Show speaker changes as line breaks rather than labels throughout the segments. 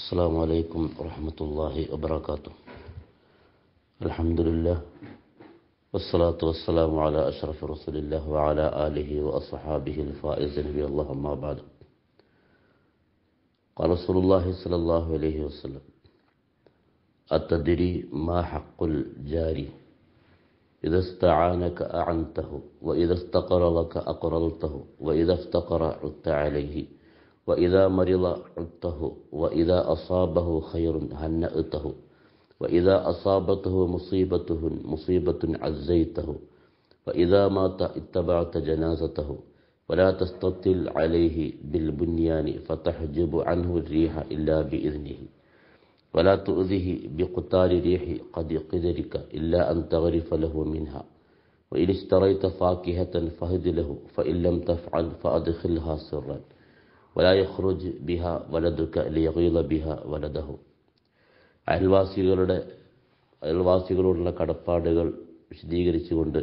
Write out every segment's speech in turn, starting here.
السلام عليكم ورحمة الله وبركاته. الحمد لله والصلاة والسلام على أشرف رسول الله وعلى آله وأصحابه الفائز نبي الله أما بعد. قال رسول الله صلى الله عليه وسلم أتدري ما حق الجاري إذا استعانك أعنته وإذا استقر لك أقرلته وإذا افتقر عدت عليه. وإذا مرض عدته وإذا أصابه خير هنأته وإذا أصابته مصيبته مصيبة عزيته. وإذا مات اتبعت جنازته. ولا تستطل عليه بالبنيان فتحجب عنه الريح إلا بإذنه. ولا تؤذه بقتال ريح قد قدرك إلا أن تغرف له منها. وإن اشتريت فاكهة فهد له فإن لم تفعل فأدخلها سرا. വലാ യഹ്റുജ് ബിഹ വലതുക്ക ലിയഹീദ ബിഹ വലദഹു അയൽവാസികളുടെ അയൽവാസികളോടുള്ള കടപ്പാടുകൾ വിശദീകരിച്ചുകൊണ്ട്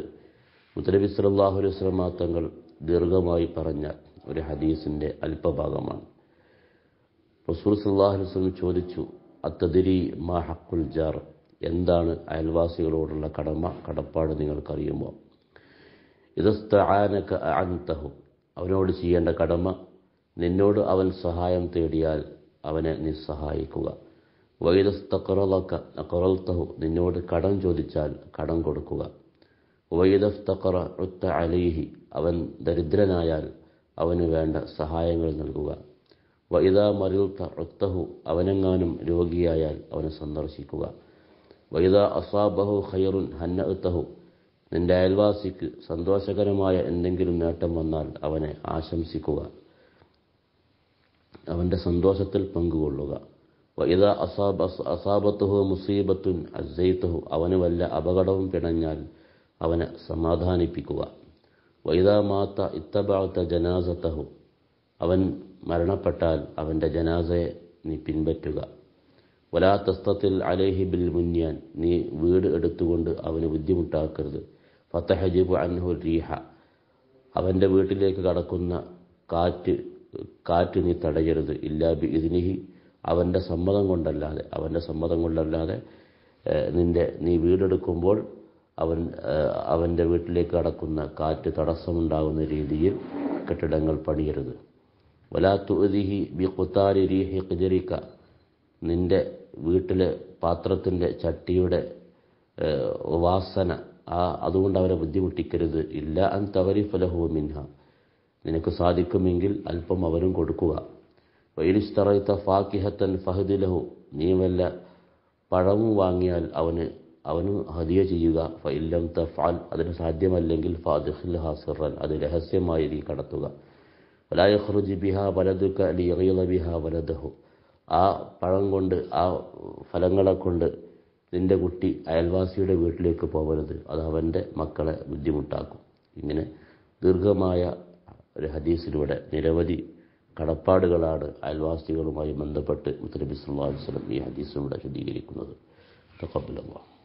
മുത്തലബി അലൈഹി അലുസ്ലമാ തങ്ങൾ ദീർഘമായി പറഞ്ഞ ഒരു ഹദീസിന്റെ അല്പഭാഗമാണ്. റസൂൽ അലൈഹി അലുസ്ലം ചോദിച്ചു അത്തതിരി മാ ഹക്കുൽ ജാർ? എന്താണ് അയൽവാസികളോടുള്ള കടമ കടപ്പാട് നിങ്ങൾക്കറിയുമോ? ഇതസ്ത ആനക്ക അന്തഹു അവനോട് ചെയ്യേണ്ട കടമ നിന്നോട് അവൻ സഹായം തേടിയാൽ അവനെ നീ സഹായിക്കുക. നിന്നോട് കടം ചോദിച്ചാൽ കടം കൊടുക്കുക. വൈദസ്തക്കറ ഉത്ത അലീഹി അവൻ ദരിദ്രനായാൽ അവന് വേണ്ട സഹായങ്ങൾ നൽകുക. വൈദ മരുത്ത ഉത്തഹു അവനെങ്ങാനും രോഗിയായാൽ അവനെ സന്ദർശിക്കുക. വൈദ അസാബഹു ഖൈറുൻ ഹന്നഅത്തഹു നിന്റെ അയൽവാസിക്ക് സന്തോഷകരമായ എന്തെങ്കിലും നേട്ടം വന്നാൽ അവനെ ആശംസിക്കുക. അവന്റെ സന്തോഷത്തിൽ പങ്കുകൊള്ളുക. വൈദ അസാബ് അസാബത്തുഹു മുസീബത്തുൻ അസൈത്തുഹു അവന് വല്ല അപകടവും പിണഞ്ഞാൽ അവനെ സമാധാനിപ്പിക്കുക. വൈദ മാത്ത ഇത്തബാത്ത ജനാസത്തഹു അവൻ മരണപ്പെട്ടാൽ അവന്റെ ജനാസയെ നീ പിൻപറ്റുക. വലാ തസ്തത്തിൽ അലേഹി ബിൽ മുന്യാൻ. നീ വീട് എടുത്തുകൊണ്ട് അവന് ബുദ്ധിമുട്ടാക്കരുത്. ഫത്തഹജിബ് അൻഹു റീഹ അവന്റെ വീട്ടിലേക്ക് കടക്കുന്ന കാറ്റ് കാറ്റ് നീ തടയരുത്. ഇല്ലാ ബി ഇതിനിഹി അവന്റെ സമ്മതം കൊണ്ടല്ലാതെ അവന്റെ സമ്മതം കൊണ്ടല്ലാതെ നിന്റെ നീ വീടെടുക്കുമ്പോൾ അവൻ അവന്റെ വീട്ടിലേക്ക് അടക്കുന്ന കാറ്റ് തടസ്സമുണ്ടാകുന്ന രീതിയിൽ കെട്ടിടങ്ങൾ പണിയരുത്. വലാ തുതിഹി ബി കുത്താരി റീഹി കിജരിക്ക നിന്റെ വീട്ടിലെ പാത്രത്തിന്റെ ചട്ടിയുടെ വാസന ആ അതുകൊണ്ട് അവരെ ബുദ്ധിമുട്ടിക്കരുത്. ഇല്ല അൻ തവരി ഫലഹോ മിൻഹ. നിനക്ക് സാധിക്കുമെങ്കിൽ അല്പം അവരും കൊടുക്കുക. വൈലിസ്തറൈത്ത ഫാക്കിഹത്തൻ ഫഹദിലഹു. നീ വല്ല പഴവും വാങ്ങിയാൽ അവന് അവന് ഹദിയ ചെയ്യുക. ഫൈല്ലം തഫാൽ അതിന് സാധ്യമല്ലെങ്കിൽ ഫാദിഖിൽ ഹാസിറൻ. അത് രഹസ്യമായി നീ കടത്തുക. വലായഹ്റുജി ബിഹ വലതുക ലിയറീല ബിഹ വലദഹു. ആ പഴം കൊണ്ട് ആ ഫലങ്ങളെ കൊണ്ട് നിന്റെ കുട്ടി അയൽവാസിയുടെ വീട്ടിലേക്ക് പോകരുത് അത് അവന്റെ മക്കളെ ബുദ്ധിമുട്ടാക്കും. ഇങ്ങനെ ദീർഘമായ ഒരു ഹദീസിലൂടെ നിരവധി കടപ്പാടുകളാണ് അയൽവാസികളുമായി ബന്ധപ്പെട്ട് മുത്തലബി സ്വല്ലാ വസ്ലം ഈ ഹദീസിലൂടെ ശുദ്ധീകരിക്കുന്നത്. തക്കബുലല്ലാഹ്